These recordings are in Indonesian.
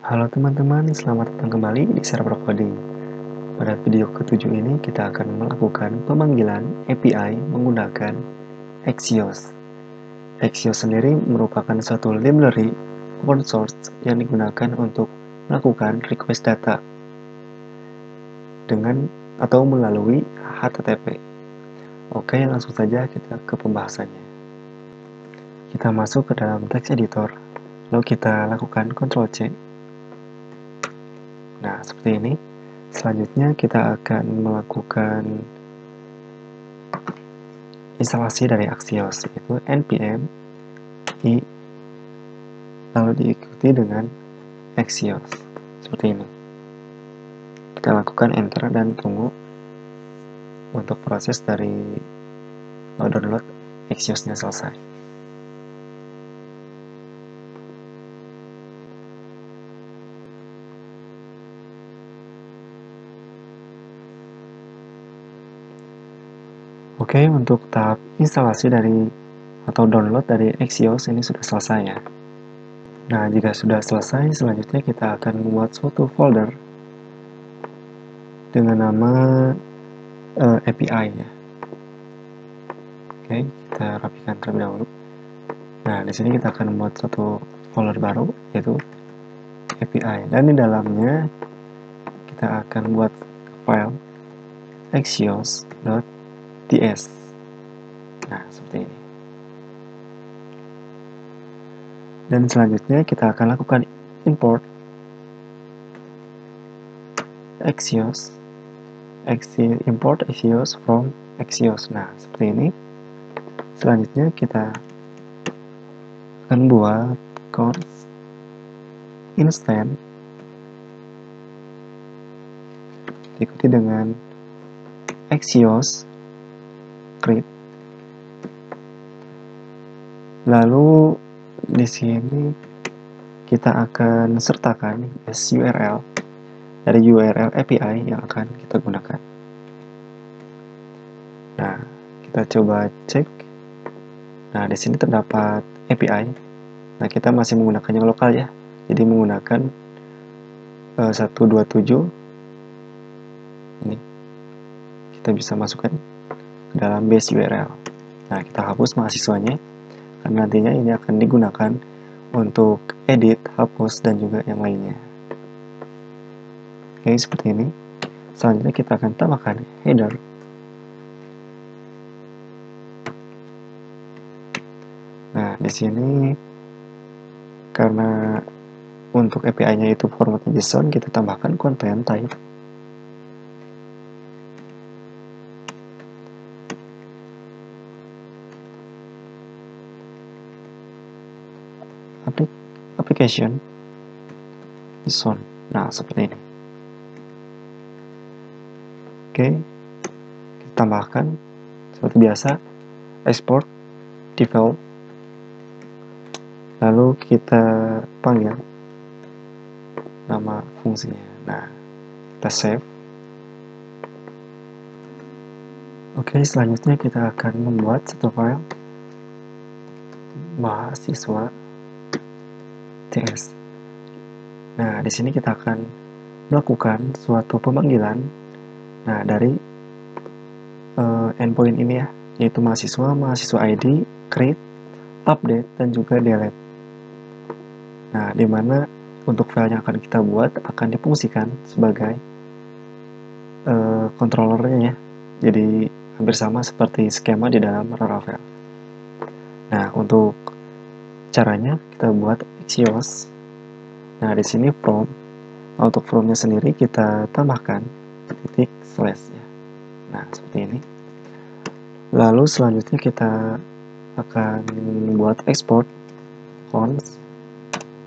Halo teman-teman, selamat datang kembali di Server Coding. Pada video ketujuh ini kita akan melakukan pemanggilan API menggunakan Axios. Axios sendiri merupakan suatu library open source yang digunakan untuk melakukan request data dengan atau melalui HTTP. Oke, langsung saja kita ke pembahasannya. Kita masuk ke dalam text editor, lalu kita lakukan Ctrl C Nah, seperti ini. Selanjutnya kita akan melakukan instalasi dari Axios, yaitu npm i lalu diikuti dengan Axios. Seperti ini. Kita lakukan enter dan tunggu untuk proses dari download Axiosnya selesai. Oke, untuk tahap instalasi dari atau download dari Axios ini sudah selesai ya. Nah, jika sudah selesai, selanjutnya kita akan membuat suatu folder dengan nama uh, eh, API ya. Oke, kita rapikan terlebih dahulu. Nah, di sini kita akan membuat suatu folder baru yaitu API dan di dalamnya kita akan buat file axios.py ts nah seperti ini. Dan selanjutnya kita akan lakukan import. Axios. Import Axios from Axios. Nah seperti ini. Selanjutnya kita akan buat const instant. Diikuti dengan Axios script lalu di sini kita akan sertakan URL dari URL API yang akan kita gunakan. Nah kita coba cek. Nah di sini terdapat API nah kita masih menggunakan yang lokal ya. Jadi menggunakan uh, 127 ini. Kita bisa masukkan dalam base URL. Nah, kita hapus mahasiswanya, karena nantinya ini akan digunakan untuk edit, hapus, dan juga yang lainnya. Oke, seperti ini. Selanjutnya kita akan tambahkan header. Nah, di sini karena untuk API-nya itu formatnya JSON, kita tambahkan content type. Application. This one. Nah seperti ini. Oke. Kita tambahkan. Seperti biasa export default. Lalu kita panggil nama fungsinya. Nah kita save. Oke selanjutnya kita akan membuat satu file. Mahasiswa TS. Nah, di sini kita akan melakukan suatu pemanggilan nah dari uh, endpoint ini ya, yaitu mahasiswa, mahasiswa ID, create, update, dan juga delete. Nah, di mana untuk file yang akan kita buat akan difungsikan sebagai uh, controllernya ya. Jadi hampir sama seperti skema di dalam Laravel. Nah, untuk caranya kita buat Axios. Nah, di sini from untuk fromnya sendiri kita tambahkan titik slash ya. Nah, seperti ini. Lalu selanjutnya kita akan buat export cons.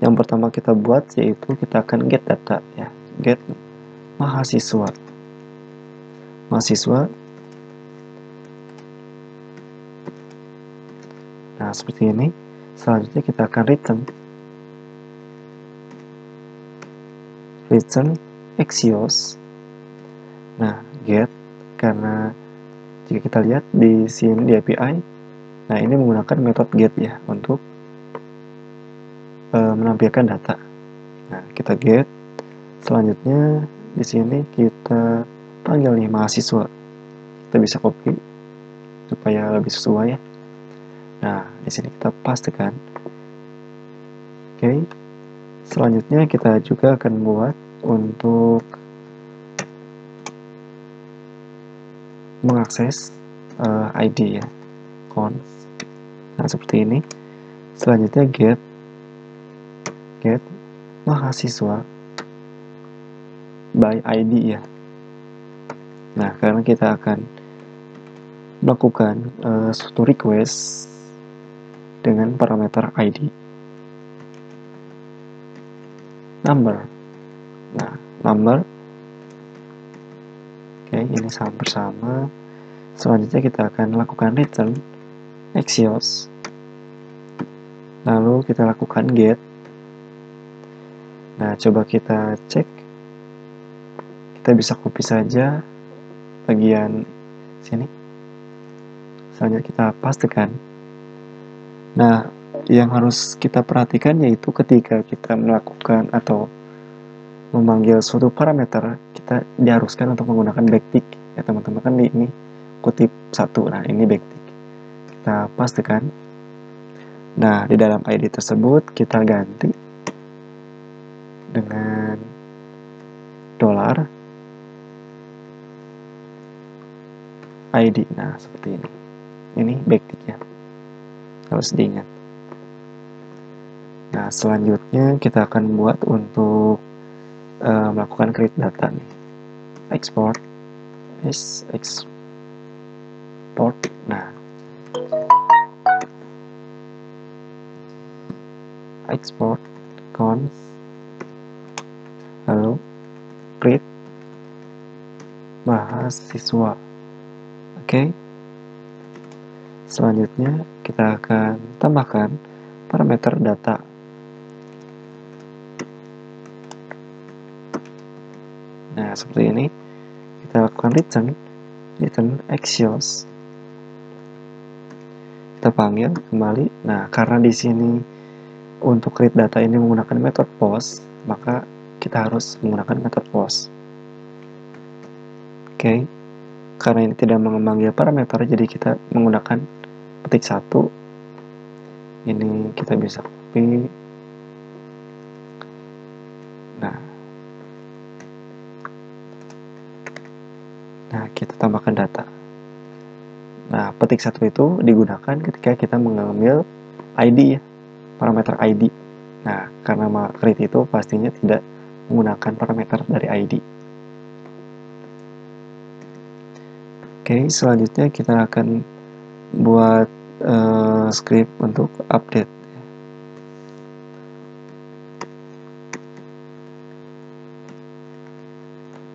Yang pertama kita buat yaitu kita akan get data ya, get mahasiswa. Mahasiswa Nah, seperti ini selanjutnya kita akan return. Return Axios. Nah get karena jika kita lihat di sini di API nah ini menggunakan metode get ya untuk uh, menampilkan data. Nah kita get. Selanjutnya di sini kita panggil nih mahasiswa. Kita bisa copy supaya lebih sesuai ya nah di sini kita pastikan. Oke selanjutnya kita juga akan buat untuk mengakses uh, eh, ID ya cons nah seperti ini. Selanjutnya get get mahasiswa by ID ya. Nah karena kita akan melakukan uh, suatu request dengan parameter ID number nah number Oke, ini sama bersama. Selanjutnya kita akan lakukan return Axios. Lalu kita lakukan get. Nah, coba kita cek. Kita bisa copy saja bagian sini. Selanjutnya kita pastikan. Nah, yang harus kita perhatikan yaitu ketika kita melakukan atau memanggil suatu parameter kita diharuskan untuk menggunakan backtick. Ya teman-teman kan di ini kutip satu. Nah ini backtick. Kita pastikan. Nah di dalam ID tersebut kita ganti dengan dolar ID nah seperti ini. Ini backtick ya harus diingat. Nah selanjutnya kita akan buat untuk uh, melakukan create data nih. Export. Is export. Nah. Export. Cons. Lalu create. Mahasiswa oke okay. Selanjutnya kita akan tambahkan parameter data Nah, seperti ini. Kita lakukan return, return Axios. Kita panggil kembali. Nah, karena di sini untuk read data ini menggunakan metode post, maka kita harus menggunakan metode post. Oke. Okay. Karena ini tidak memanggil parameter, jadi kita menggunakan petik satu. Ini kita bisa copy Nah, kita tambahkan data. Nah, petik satu itu digunakan ketika kita mengambil ID ya, parameter ID. Nah, karena create itu pastinya tidak menggunakan parameter dari ID. Oke, selanjutnya kita akan buat uh, script untuk update.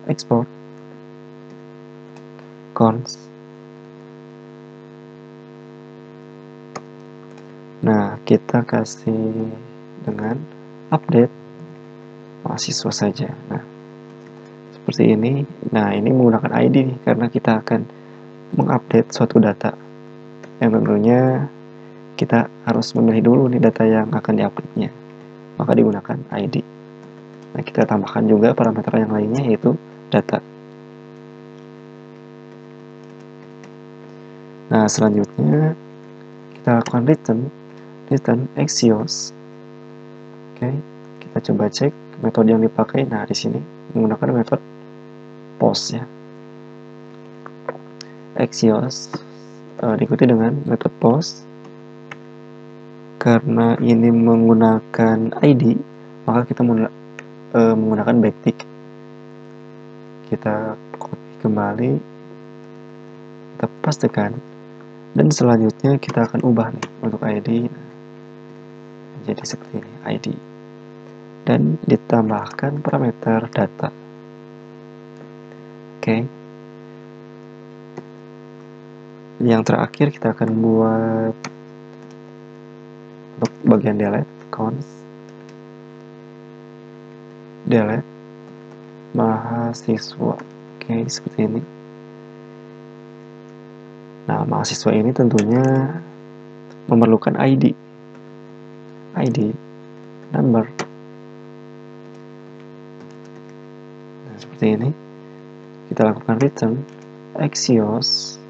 Export. Cons. Nah kita kasih dengan update mahasiswa saja. Nah seperti ini. Nah ini menggunakan ID nih karena kita akan mengupdate suatu data yang tentunya kita harus memilih dulu nih data yang akan diupdate nya maka digunakan ID nah kita tambahkan juga parameter yang lainnya yaitu data Nah, selanjutnya kita lakukan return return Axios. Oke, kita coba cek metode yang dipakai. Nah, di sini menggunakan metode post ya. Axios uh, diikuti dengan metode post. Karena ini menggunakan ID, maka kita uh, menggunakan backtick. Kita copy kembali, kita pastikan dan selanjutnya kita akan ubah nih untuk ID jadi seperti ini ID dan ditambahkan parameter data oke okay. Yang terakhir kita akan buat untuk bagian delete cons delete mahasiswa. Oke seperti ini. Nah, mahasiswa ini tentunya memerlukan ID. ID, number. seperti ini. Kita lakukan return. Axios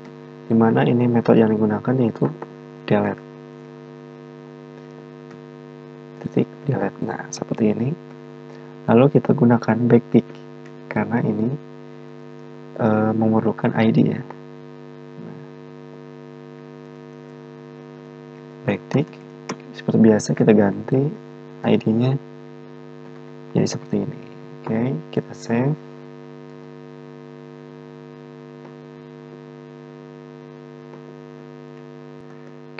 di mana ini metode yang digunakan yaitu delete titik delete nah seperti ini. Lalu kita gunakan backtick karena ini e, memerlukan ID ya. Backtick seperti biasa kita ganti ID-nya jadi seperti ini. Oke okay, kita save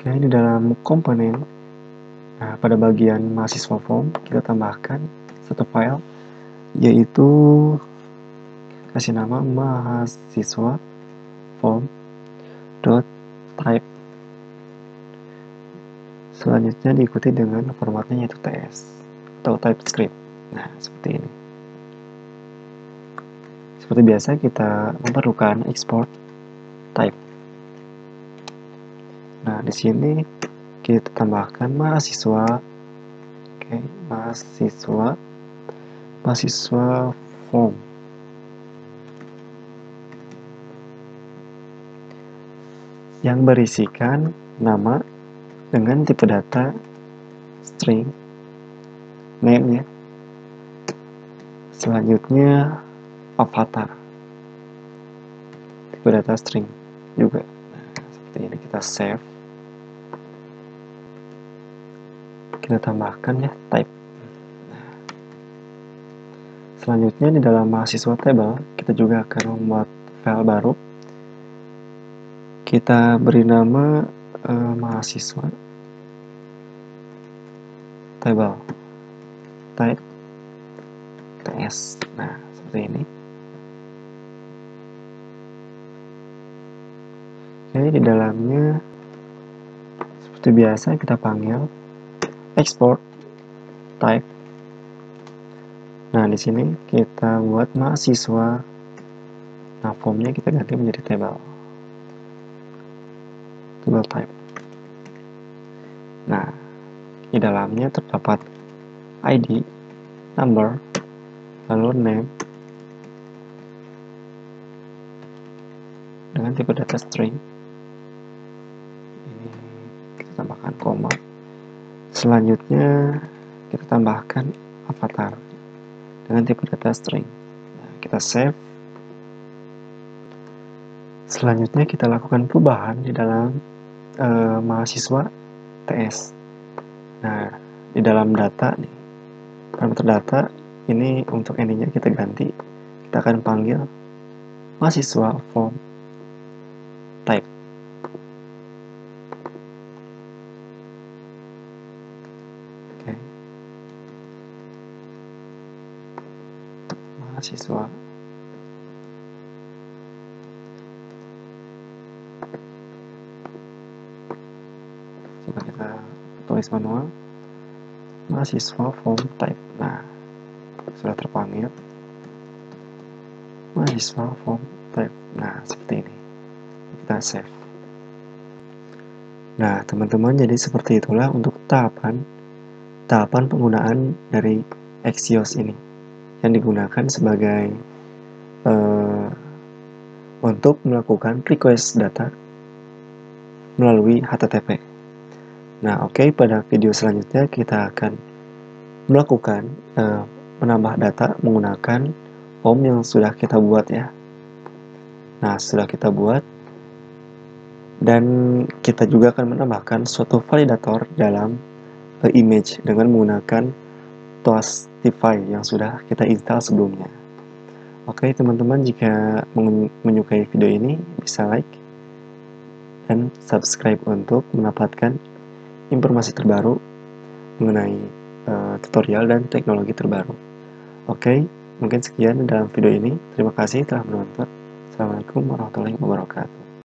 okay, di dalam komponen nah pada bagian mahasiswa form kita tambahkan satu file yaitu kasih nama mahasiswa form dot type Selanjutnya diikuti dengan formatnya yaitu TS atau TypeScript. Nah, seperti ini. Seperti biasa kita memerlukan export type. Nah, di sini kita tambahkan mahasiswa. Oke, okay, mahasiswa. Mahasiswa form. Yang berisikan nama dengan tipe data string name ya selanjutnya avatar. Tipe data string juga. Nah, seperti ini kita save kita tambahkan ya type. Selanjutnya di dalam mahasiswa table kita juga akan membuat file baru. Kita beri nama uh, mahasiswa table. Type ts nah seperti ini. Oke di dalamnya seperti biasa kita panggil export type nah di sini kita buat mahasiswa nah formnya kita ganti menjadi table table type nah di dalamnya terdapat ID, number, lalu name, dengan tipe data string. Ini kita tambahkan koma. Selanjutnya kita tambahkan avatar dengan tipe data string. Nah, kita save. Selanjutnya kita lakukan perubahan di dalam uh, mahasiswa TS. Nah, di dalam data nih, parameter data ini untuk endingnya kita ganti. Kita akan panggil mahasiswa form type. Mahasiswa. Coba kita tulis manual. Mahasiswa form type. Nah sudah terpanggil. Mahasiswa form type. Nah seperti ini. Kita save. Nah teman-teman jadi seperti itulah untuk tahapan tahapan penggunaan dari Axios ini yang digunakan sebagai uh, untuk melakukan request data melalui HTTP Nah, oke, okay, pada video selanjutnya kita akan melakukan uh, menambah data menggunakan form yang sudah kita buat ya. Nah, sudah kita buat dan kita juga akan menambahkan suatu validator dalam image dengan menggunakan Toastify yang sudah kita install sebelumnya. Oke, teman-teman jika menyukai video ini bisa like dan subscribe untuk mendapatkan informasi terbaru mengenai uh, tutorial dan teknologi terbaru. Oke, mungkin sekian dalam video ini. Terima kasih telah menonton. Assalamualaikum warahmatullahi wabarakatuh.